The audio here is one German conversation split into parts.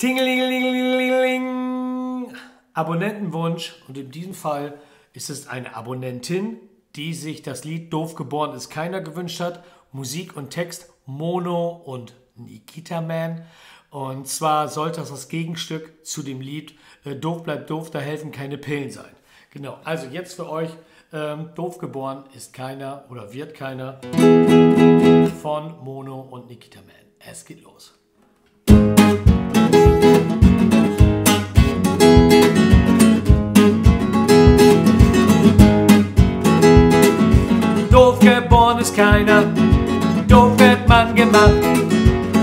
Tingelingelingeling. Abonnentenwunsch und in diesem Fall ist es eine Abonnentin, die sich das Lied Doof geboren ist keiner gewünscht hat. Musik und Text Mono und Nikita Man. Und zwar sollte das das Gegenstück zu dem Lied äh, Doof bleibt doof, da helfen keine Pillen sein. Genau, also jetzt für euch ähm, Doof geboren ist keiner oder wird keiner von Mono und Nikita Man. Es geht los. Ist keiner, doof wird man gemacht.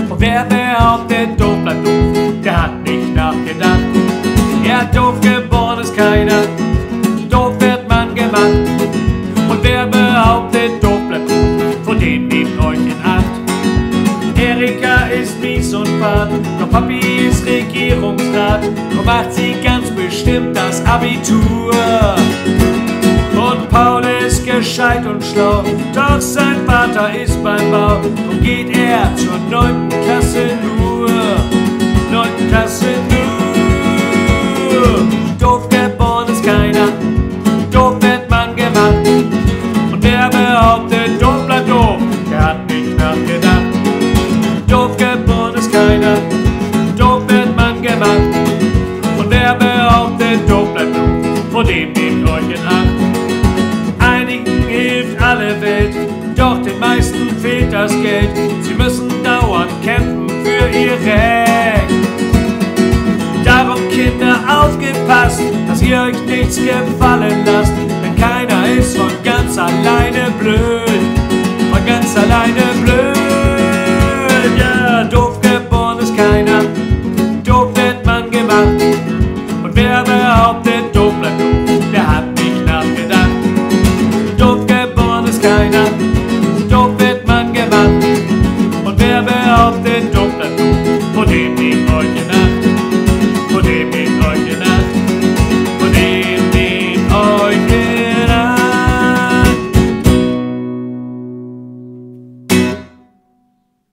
Und wer behauptet, doof bleibt doof, der hat nicht nachgedacht. Ja, doof geboren ist keiner, doof wird man gemacht. Und wer behauptet, doof bleibt doof, von dem nehmt euch in Acht. Erika ist mies und fad, doch Papi ist Regierungsrat und macht sie ganz bestimmt das Abitur. Und Paul gescheit und schlau, doch sein Vater ist beim Bau und geht er zur neunten Klasse nur. Neunten Klasse nur. Doof geboren ist keiner, doof wird man gemacht. Und wer behauptet, doof bleibt doof, der hat nicht nachgedacht. Doof geboren ist keiner, doof wird man gemacht. Und wer behauptet, doof bleibt doof, vor dem nehmt alle Welt, doch den meisten fehlt das Geld. Sie müssen dauernd kämpfen für ihr Recht. Darum Kinder aufgepasst, dass ihr euch nichts gefallen lasst, denn keiner ist von ganz alleine blöd, von ganz alleine blöd.